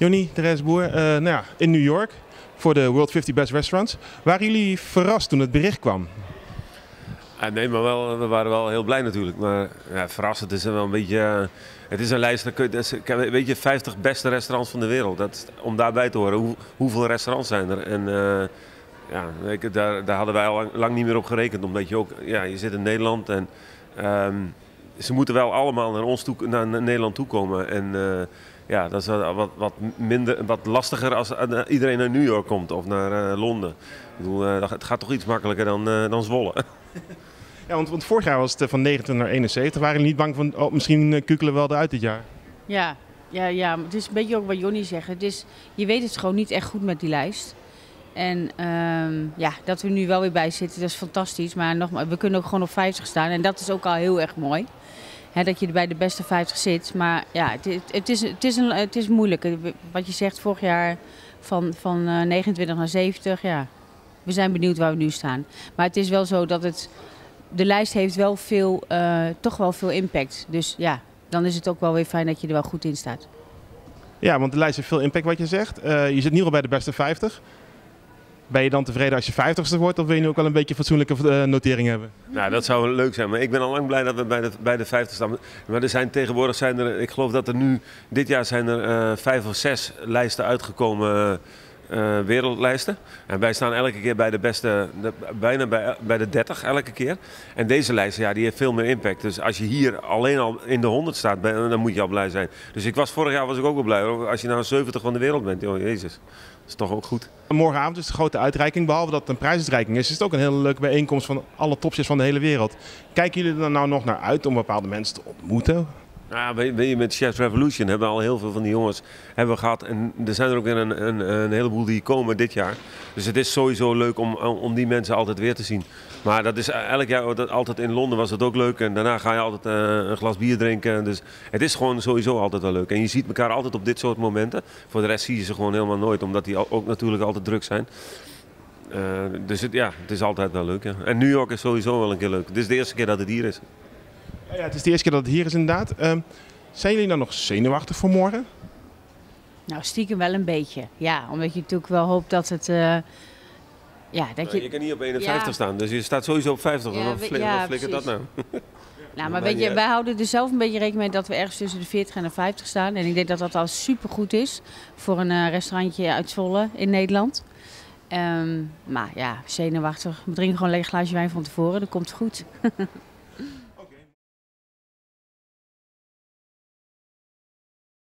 Jonny, Therese Boer, uh, nou ja, in New York voor de World 50 Best Restaurants. Waren jullie verrast toen het bericht kwam? nee, maar wel, we waren wel heel blij natuurlijk. Maar ja, verrassend is wel een beetje... het is een lijst, weet je, 50 beste restaurants van de wereld. Dat, om daarbij te horen, hoe, hoeveel restaurants zijn er? En ja, daar, daar hadden wij al lang, niet meer op gerekend. Omdat je ook, ja, je zit in Nederland en ehm, ze moeten wel allemaal naar ons toe, naar Nederland toe komen. En uh, ja, dat is wat, wat, minder, wat lastiger als iedereen naar New York komt of naar uh, Londen. Ik bedoel, uh, het gaat toch iets makkelijker dan, dan Zwolle. Ja, want, want, vorig jaar was het van 29 naar 71. Waren jullie niet bang van, oh, misschien kukelen we wel eruit dit jaar? Ja, ja, ja, het is een beetje ook wat Jonny zegt. Het is, je weet het gewoon niet echt goed met die lijst. En ehm, ja, dat we nu wel weer bij zitten, dat is fantastisch. Maar nogmaals, we kunnen ook gewoon op 50 staan. En dat is ook al heel erg mooi. dat je er bij de beste 50 zit. Maar ja, het, het, is, het, is, een, het is moeilijk. Wat je zegt, vorig jaar van, van 29 eh, naar 70. Ja, we zijn benieuwd waar we nu staan. Maar het is wel zo dat het... De lijst heeft wel veel, uh, toch wel veel impact. Dus ja, dan is het ook wel weer fijn dat je er wel goed in staat. Ja, want de lijst heeft veel impact wat je zegt. Je zit nu al bij de beste 50. Ben je dan tevreden als je 50ste wordt of wil je nu ook wel een beetje fatsoenlijke uh, notering hebben? Nou, dat zou leuk zijn. Maar ik ben al lang blij dat we bij de, bij de 50 staan. Maar er zijn tegenwoordig, zijn er, ik geloof dat er nu, dit jaar zijn er uh, vijf of zes lijsten uitgekomen. Uh, wereldlijsten. En wij staan elke keer bij de beste, bijna bij, bij de 30 elke keer. En deze lijst, ja, die heeft veel meer impact. Dus als je hier alleen al in de 100 staat, dan moet je al blij zijn. Dus ik was vorig jaar was ik ook wel blij. Als je nou 70 van de wereld bent, joh, jezus is toch ook goed. Morgenavond is de grote uitreiking. Behalve dat het een prijsuitreiking is, is het ook een hele leuke bijeenkomst van alle topjes van de hele wereld. Kijken jullie er nou nog naar uit om bepaalde mensen te ontmoeten? Ja, weet je, met Chefs Revolution hebben we al heel veel van die jongens hebben we gehad. En er zijn er ook weer een, een, een heleboel die komen dit jaar. Dus het is sowieso leuk om, om die mensen altijd weer te zien. Maar dat is elk jaar, altijd in Londen was het ook leuk. En daarna ga je altijd uh, een glas bier drinken. Dus het is gewoon sowieso altijd wel leuk. En je ziet elkaar altijd op dit soort momenten. Voor de rest zie je ze gewoon helemaal nooit. Omdat die ook natuurlijk altijd druk zijn. Uh, dus ja, het is altijd wel leuk. En New York is sowieso wel een keer leuk. Dit is de eerste keer dat het hier is. Ja, het is de eerste keer dat het hier is inderdaad. Uh, zijn jullie dan nog zenuwachtig voor morgen? Nou, stiekem wel een beetje. Ja, omdat je natuurlijk wel hoopt dat het... Uh, ja, dat je... je kan niet op 51 staan, dus je staat sowieso op 50. Ja, wat, ja, flikkert dat nou? Nou, maar weet je, wij houden er zelf een beetje rekening mee dat we ergens tussen de 40 en de 50 staan. En ik denk dat dat al super goed is voor een uh, restaurantje uit Zwolle in Nederland. Um, maar ja, zenuwachtig. We drinken gewoon een leeg glaasje wijn van tevoren, dat komt goed.